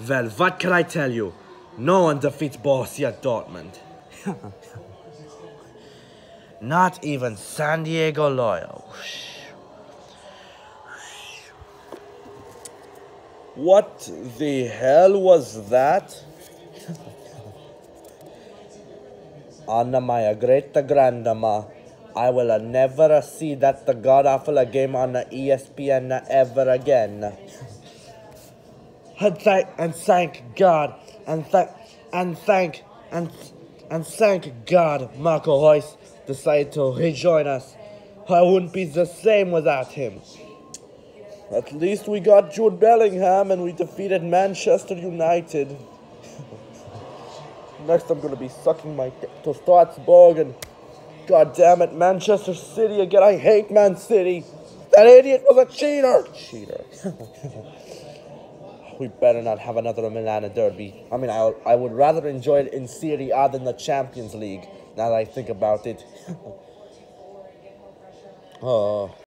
Well, what can I tell you? No one defeats Borussia Dortmund. Not even San Diego Loyal. What the hell was that? Anna Maya, great grandma. I will never see that god awful game on ESPN ever again. And thank and thank God and thank and thank and and thank God Marco Reus decided to rejoin us. I wouldn't be the same without him. At least we got Jude Bellingham and we defeated Manchester United. Next, I'm gonna be sucking my to Strasbourg and God damn it, Manchester City again. I hate Man City. That idiot was a cheater. Cheater. we better not have another Milan derby. I mean, I, I would rather enjoy it in Serie A than the Champions League. Now that I think about it. oh.